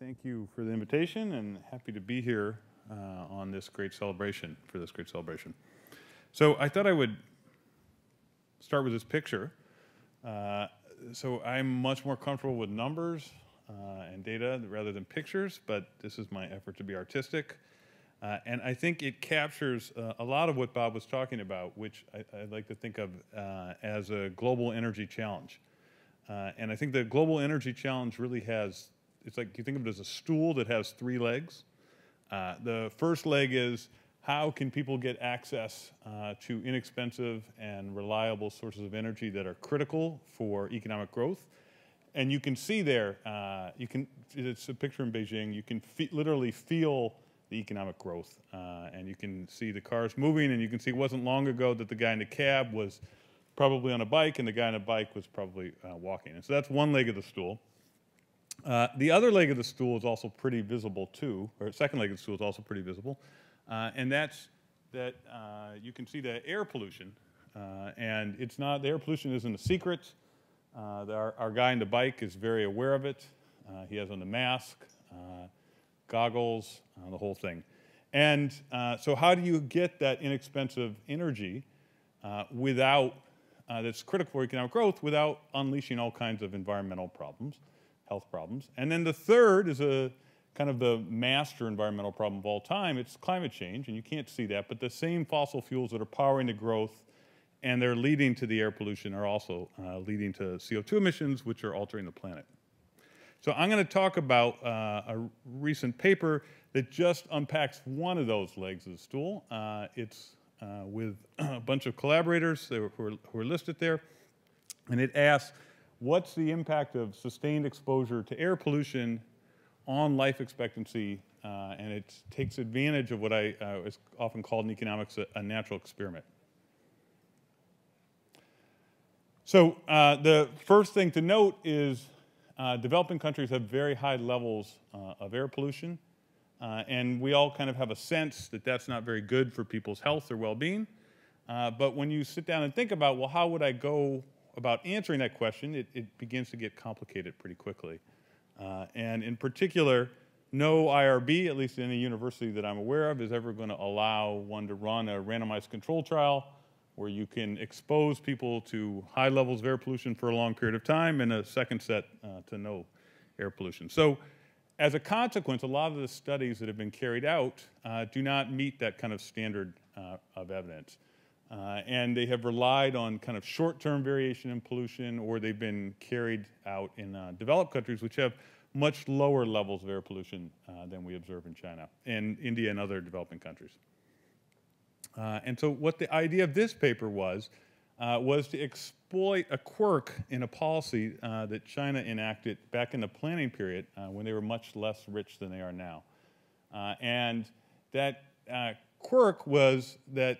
thank you for the invitation and happy to be here uh, on this great celebration, for this great celebration. So I thought I would start with this picture. Uh, so I'm much more comfortable with numbers uh, and data rather than pictures, but this is my effort to be artistic. Uh, and I think it captures uh, a lot of what Bob was talking about, which I, I like to think of uh, as a global energy challenge. Uh, and I think the global energy challenge really has, it's like you think of it as a stool that has three legs. Uh, the first leg is how can people get access uh, to inexpensive and reliable sources of energy that are critical for economic growth? And you can see there, you can, it's a picture in Beijing, you can fe literally feel the economic growth. Uh, and you can see the cars moving, and you can see it wasn't long ago that the guy in the cab was probably on a bike, and the guy on a bike was probably uh, walking. And so that's one leg of the stool. Uh, the other leg of the stool is also pretty visible too, or second leg of the stool is also pretty visible, uh, and that's that uh, you can see the air pollution. Uh, and it's not, the air pollution isn't a secret. Our, our, guy on the bike is very aware of it. he has on the mask goggles, uh, the whole thing. And uh, so how do you get that inexpensive energy uh, without, uh, that's critical for economic growth, without unleashing all kinds of environmental problems, health problems? And then the third is a kind of the master environmental problem of all time. It's climate change, and you can't see that, but the same fossil fuels that are powering the growth and they're leading to the air pollution are also uh, leading to CO2 emissions, which are altering the planet. So I'm going to talk about uh, a recent paper that just unpacks one of those legs of the stool. Uh, it's uh, with a bunch of collaborators who are, who are, listed there, and it asks, what's the impact of sustained exposure to air pollution on life expectancy, uh, and it takes advantage of what I uh, is often called in economics a, a natural experiment. So uh, the first thing to note is uh, developing countries have very high levels uh, of air pollution, uh, and we all kind of have a sense that that's not very good for people's health or well-being. But when you sit down and think about, well, how would I go about answering that question, it, it begins to get complicated pretty quickly. Uh, and in particular, no IRB, at least in any university that I'm aware of, is ever going to allow one to run a randomized control trial where you can expose people to high levels of air pollution for a long period of time and a second set uh, to no air pollution. So as a consequence, a lot of the studies that have been carried out uh, do not meet that kind of standard uh, of evidence. Uh, and they have relied on kind of short-term variation in pollution or they've been carried out in uh, developed countries which have much lower levels of air pollution uh, than we observe in China and India and other developing countries. Uh, and so what the idea of this paper was, uh, was to exploit a quirk in a policy uh, that China enacted back in the planning period when they were much less rich than they are now. And that quirk was that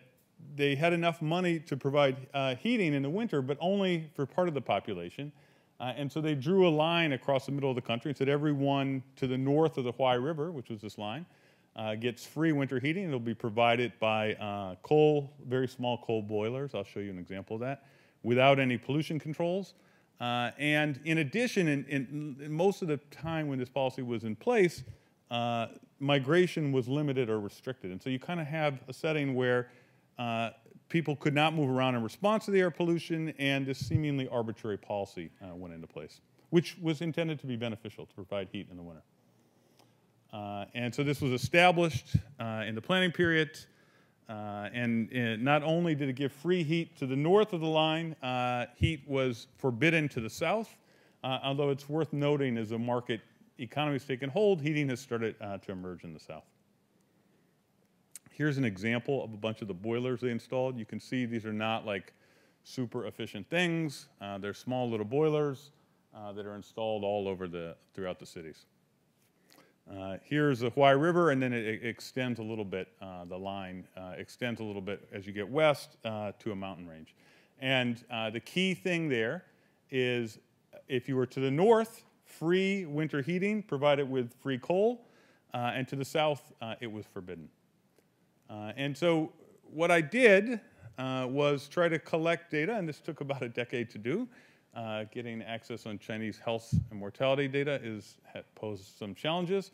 they had enough money to provide heating in the winter, but only for part of the population. and so they drew a line across the middle of the country and said everyone to the north of the Huai River, which was this line, uh, gets free winter heating. It'll be provided by uh, coal, very small coal boilers. I'll show you an example of that, without any pollution controls. Uh, and in addition, in, in, in, most of the time when this policy was in place, uh, migration was limited or restricted. And so you kind of have a setting where uh, people could not move around in response to the air pollution, and this seemingly arbitrary policy uh, went into place, which was intended to be beneficial to provide heat in the winter. Uh, and so this was established uh, in the planning period. Uh, and, and, not only did it give free heat to the north of the line, uh, heat was forbidden to the south. Uh, although it's worth noting as the market economy has taken hold, heating has started uh, to emerge in the south. Here's an example of a bunch of the boilers they installed. You can see these are not like super efficient things. they're small little boilers that are installed all over the, throughout the cities. Uh, here's the Huai River, and then it, it extends a little bit, uh, the line uh, extends a little bit as you get west uh, to a mountain range. And uh, the key thing there is if you were to the north, free winter heating provided with free coal, uh, and to the south, it was forbidden. And so what I did was try to collect data, and this took about a decade to do, uh, getting access on Chinese health and mortality data is posed some challenges.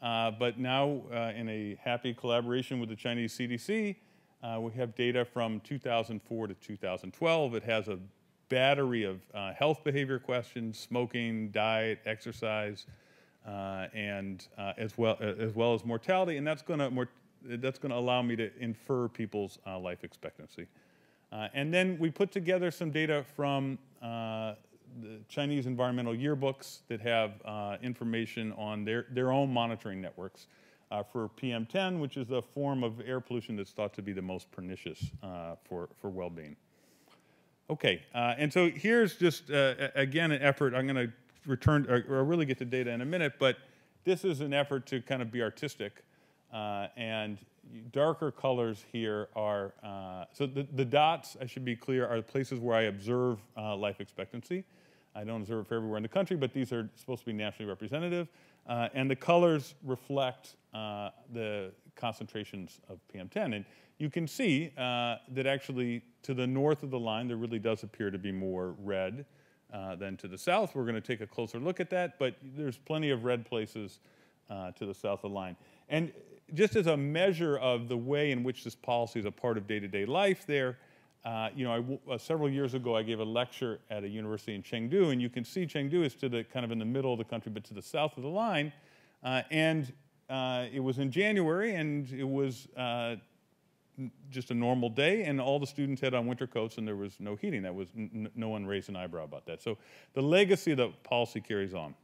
Uh, but now, uh, in a happy collaboration with the Chinese CDC, uh, we have data from 2004 to 2012. It has a battery of uh, health behavior questions, smoking, diet, exercise, uh, and uh, as well as well as mortality, and that's going to that's going to allow me to infer people's life expectancy. and then we put together some data from the Chinese environmental yearbooks that have uh, information on their, their own monitoring networks uh, for PM10, which is a form of air pollution that's thought to be the most pernicious uh, for, for well-being. Okay, uh, and so here's just, uh, again, an effort. I'm going to return, or, or, really get to data in a minute, but this is an effort to kind of be artistic. Uh, and darker colors here are, so the, the dots, I should be clear, are places where I observe life expectancy. I don't observe it for everywhere in the country, but these are supposed to be nationally representative. Uh, and the colors reflect uh, the concentrations of PM10. And you can see uh, that actually to the north of the line, there really does appear to be more red uh, than to the south. We're going to take a closer look at that, but there's plenty of red places uh, to the south of the line. And just as a measure of the way in which this policy is a part of day-to-day -day life there, uh, you know, I, uh, several years ago, I gave a lecture at a university in Chengdu, and you can see Chengdu is to the kind of in the middle of the country, but to the south of the line. Uh, and uh, it was in January, and it was uh, just a normal day, and all the students had on winter coats, and there was no heating. That was no one raised an eyebrow about that. So the legacy that policy carries on.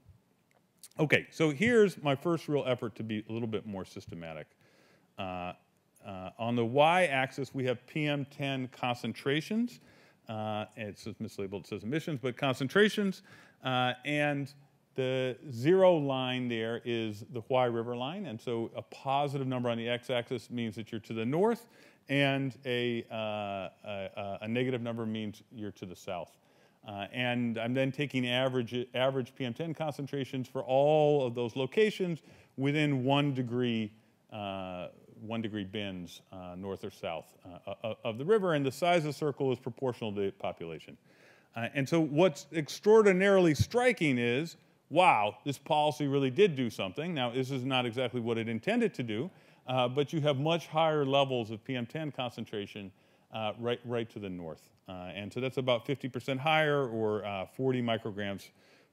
Okay, so here's my first real effort to be a little bit more systematic. Uh, uh, on the y-axis, we have PM10 concentrations. Uh, it's mislabeled, it says emissions, but concentrations. Uh, and the zero line there is the Huai River line. And so a positive number on the x-axis means that you're to the north, and a, uh, a, a, negative number means you're to the south. Uh, and I'm then taking average, average PM10 concentrations for all of those locations within one degree uh, one degree bends uh, north or south uh, of the river, and the size of the circle is proportional to the population. Uh, and so what's extraordinarily striking is, wow, this policy really did do something. Now, this is not exactly what it intended to do, uh, but you have much higher levels of PM10 concentration uh, right, right to the north. and so that's about 50% higher or 40 micrograms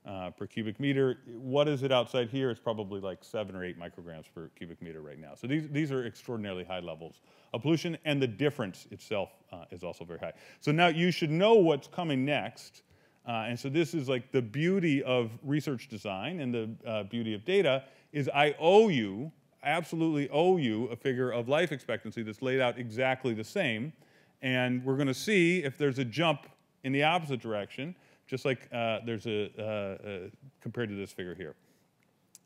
uh, per cubic meter. What is it outside here? It's probably like seven or eight micrograms per cubic meter right now. So these, these are extraordinarily high levels of pollution, and the difference itself uh, is also very high. So now you should know what's coming next. Uh, and so this is like the beauty of research design and the uh, beauty of data is I owe you, absolutely owe you a figure of life expectancy that's laid out exactly the same. And we're going to see if there's a jump in the opposite direction just like uh, there's a, uh, uh, compared to this figure here.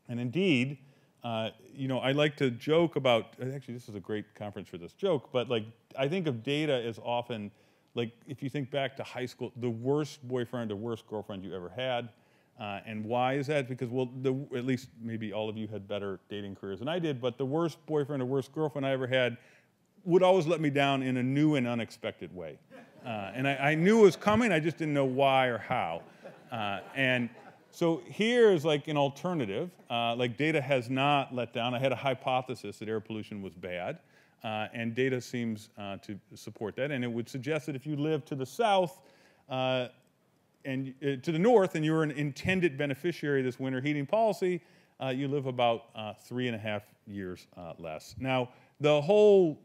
And indeed, uh, you know, I like to joke about, actually this is a great conference for this joke, but like I think of data as often, like if you think back to high school, the worst boyfriend or worst girlfriend you ever had. Uh, and why is that? Because, well, the, at least maybe all of you had better dating careers than I did, but the worst boyfriend or worst girlfriend I ever had would always let me down in a new and unexpected way. Uh, and I, I, knew it was coming, I just didn't know why or how. Uh, and so here's like an alternative. Uh, like data has not let down. I had a hypothesis that air pollution was bad, uh, and data seems uh, to support that. And it would suggest that if you live to the south uh, and to the north, and you're an intended beneficiary of this winter heating policy, you live about three and a half years less. Now, the whole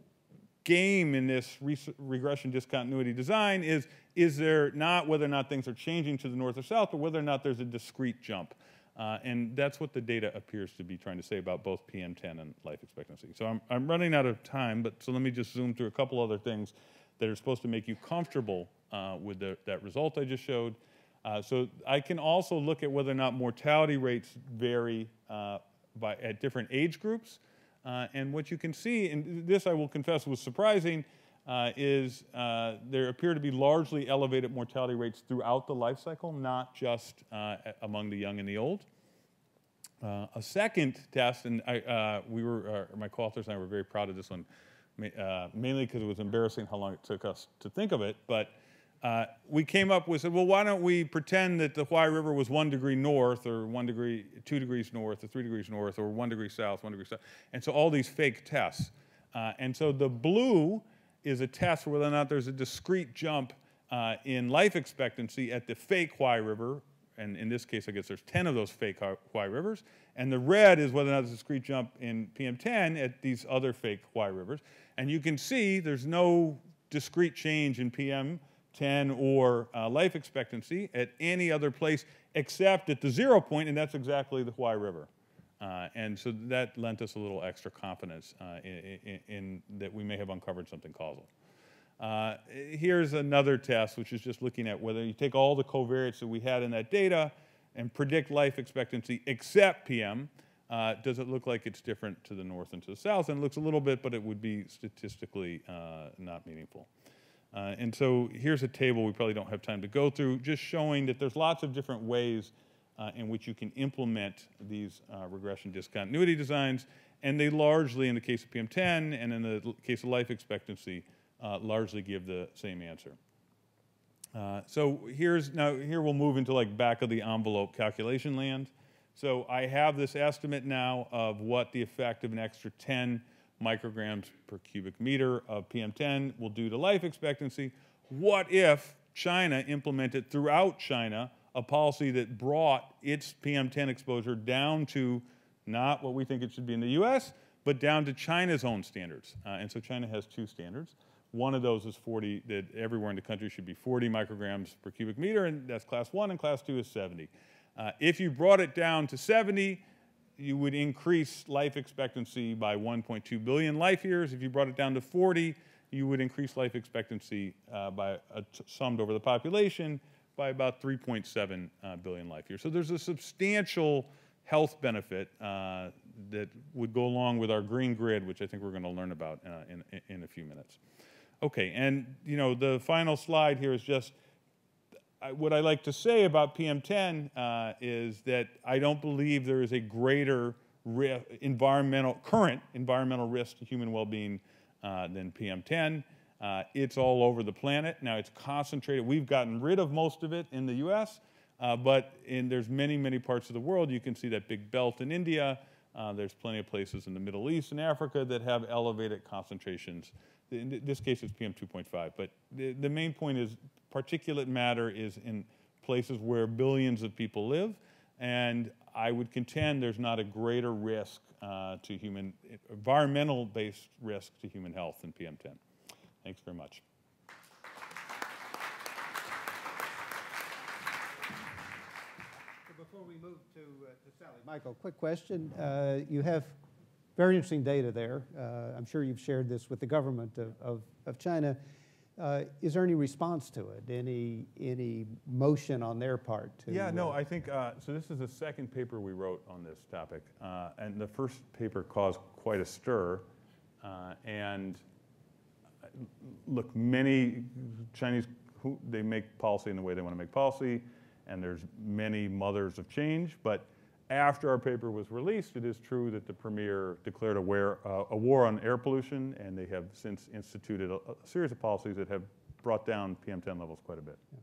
game in this regression discontinuity design is, is there not whether or not things are changing to the north or south, but whether or not there's a discrete jump. Uh, and that's what the data appears to be trying to say about both PM10 and life expectancy. So I'm, I'm running out of time, but so let me just zoom through a couple other things that are supposed to make you comfortable uh, with the, that result I just showed. Uh, so I can also look at whether or not mortality rates vary uh, by, at different age groups. Uh, and what you can see, and this I will confess was surprising, uh, is uh, there appear to be largely elevated mortality rates throughout the life cycle, not just uh, among the young and the old. Uh, a second test, and I, uh, we were, my co-authors and I were very proud of this one, mainly because it was embarrassing how long it took us to think of it, but uh, we came up with, well, why don't we pretend that the Huai River was one degree north or one degree, two degrees north or three degrees north or one degree south, one degree south. And so all these fake tests. Uh, and so the blue is a test whether or not there's a discrete jump uh, in life expectancy at the fake Huai River. And in this case, I guess there's 10 of those fake Huai rivers. And the red is whether or not there's a discrete jump in PM10 at these other fake Huai rivers. And you can see there's no discrete change in PM 10 or uh, life expectancy at any other place except at the zero point, and that's exactly the Huai River. Uh, and so that lent us a little extra confidence uh, in, in, in, that we may have uncovered something causal. Uh, here's another test, which is just looking at whether you take all the covariates that we had in that data and predict life expectancy except PM, uh, does it look like it's different to the north and to the south? And it looks a little bit, but it would be statistically uh, not meaningful. Uh, and so here's a table we probably don't have time to go through, just showing that there's lots of different ways uh, in which you can implement these uh, regression discontinuity designs. And they largely, in the case of PM10 and in the case of life expectancy, uh, largely give the same answer. Uh, so here's, now here we'll move into like back of the envelope calculation land. So I have this estimate now of what the effect of an extra 10 micrograms per cubic meter of PM10 will do to life expectancy. What if China implemented throughout China a policy that brought its PM10 exposure down to not what we think it should be in the US, but down to China's own standards. Uh, and so China has two standards. One of those is 40, that everywhere in the country should be 40 micrograms per cubic meter, and that's class one, and class two is 70. Uh, if you brought it down to 70, you would increase life expectancy by 1.2 billion life years. If you brought it down to 40, you would increase life expectancy uh, by summed over the population by about 3.7 uh, billion life years. So there's a substantial health benefit uh, that would go along with our green grid, which I think we're going to learn about uh, in, in a few minutes. Okay, and you know the final slide here is just what I like to say about PM10 uh, is that I don't believe there is a greater environmental, current environmental risk to human well-being uh, than PM10. Uh, it's all over the planet. Now it's concentrated. We've gotten rid of most of it in the US, uh, but in, there's many, many parts of the world. You can see that big belt in India. Uh, there's plenty of places in the Middle East and Africa that have elevated concentrations. In this case, it's PM 2.5. But the, the main point is particulate matter is in places where billions of people live, and I would contend there's not a greater risk uh, to human, environmental-based risk to human health than PM10. Thanks very much. before we move to, uh, to Sally, Michael, quick question. Uh, you have very interesting data there. Uh, I'm sure you've shared this with the government of, of, of China. Uh, is there any response to it? Any any motion on their part? To, yeah, no, uh, I think uh, so. This is the second paper we wrote on this topic, uh, and the first paper caused quite a stir. Uh, and uh, look, many Chinese who, they make policy in the way they want to make policy, and there's many mothers of change, but after our paper was released, it is true that the premier declared a, war, uh, a war on air pollution, and they have since instituted a, a, series of policies that have brought down PM10 levels quite a bit. Yeah.